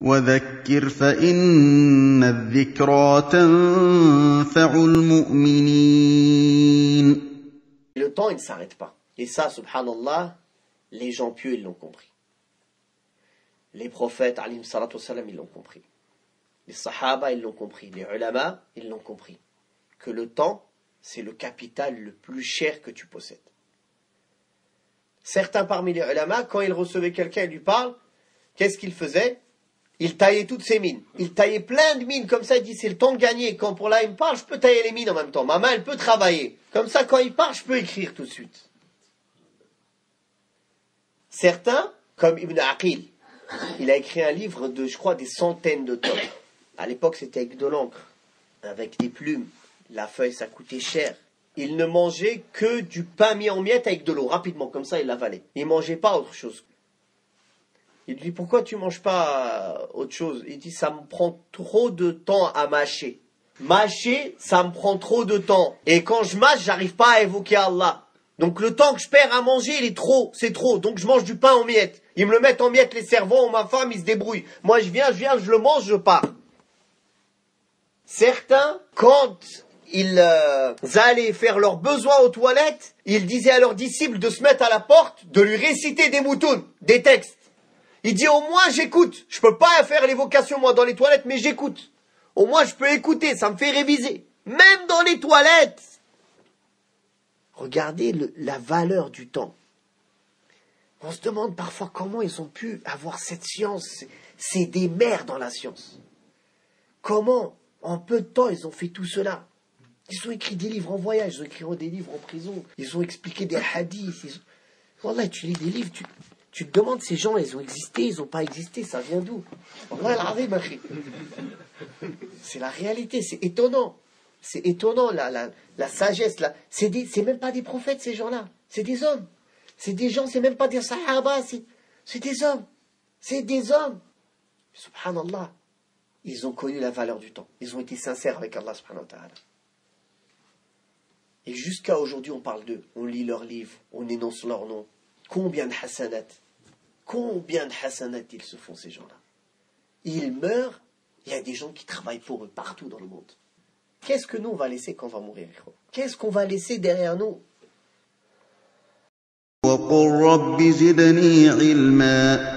وذكر فإن الذكرى تنفع المؤمنين Le temps, il ne s'arrête pas. Et ça, subhanallah, les gens pieux, ils l'ont compris. Les prophètes, alim salatu salam, ils l'ont compris. Les sahaba, ils l'ont compris. Les ulama, ils l'ont compris. Que le temps, c'est le capital le plus cher que tu possèdes. Certains parmi les ulama, quand ils recevaient quelqu'un et lui parlent, qu'est-ce qu'ils faisaient Ils taillaient toutes ses mines. Ils taillaient plein de mines, comme ça, ils disent c'est le temps de gagner. Quand pour là, il me parle, je peux tailler les mines en même temps. Ma main, elle peut travailler. Comme ça, quand il parle, je peux écrire tout de suite. Certains, comme Ibn Aqil, il a écrit un livre de, je crois, des centaines de tomes. À l'époque, c'était avec de l'encre, avec des plumes. La feuille, ça coûtait cher. Il ne mangeait que du pain mis en miettes avec de l'eau, rapidement, comme ça, il l'avalait. Il ne mangeait pas autre chose. Il dit, pourquoi tu manges pas autre chose? Il dit, ça me prend trop de temps à mâcher. Mâcher, ça me prend trop de temps. Et quand je mâche, j'arrive pas à évoquer Allah. Donc le temps que je perds à manger, il est trop, c'est trop. Donc je mange du pain en miettes. Ils me le mettent en miettes, les servants, ma femme, ils se débrouillent. Moi, je viens, je viens, je le mange, je pars. Certains, quand ils euh, allaient faire leurs besoins aux toilettes, ils disaient à leurs disciples de se mettre à la porte, de lui réciter des moutons, des textes. Il dit au moins j'écoute. Je peux pas faire l'évocation moi dans les toilettes, mais j'écoute. Au moins je peux écouter, ça me fait réviser. Même dans les toilettes. Regardez la valeur du temps. On se demande parfois comment ils ont pu avoir cette science. C'est- des mères dans la science. Comment, en peu de temps, ils ont fait tout cela Ils ont écrit des livres en voyage, ils ont écrit des livres en prison, ils ont expliqué des hadiths. Ils tu lis des livres, tu, tu te demandes ces gens, ils ont existé, ils n'ont pas existé, ça vient d'où. C'est la réalité, c'est étonnant. C'est étonnant, la, la, la sagesse. là. C'est des- même pas des prophètes, ces gens-là. C'est des hommes. C'est des gens, c'est même pas des sahaba, c'est c'est des hommes. C'est des hommes. Subhanallah. Ils ont connu la valeur du temps. Ils ont été sincères avec Allah subhanahu wa ta'ala. Et jusqu'à aujourd'hui, on parle d'eux. On lit leurs livres, on énonce leurs noms. Combien de hasanat Combien de hasanat ils se font, ces gens-là Ils meurent, il y a des gens qui travaillent pour eux partout dans le monde. Qu'est-ce que nous, on va laisser quand on va mourir ikhwa Qu'est-ce qu'on va laisser derrière nous وقل رب زدني علما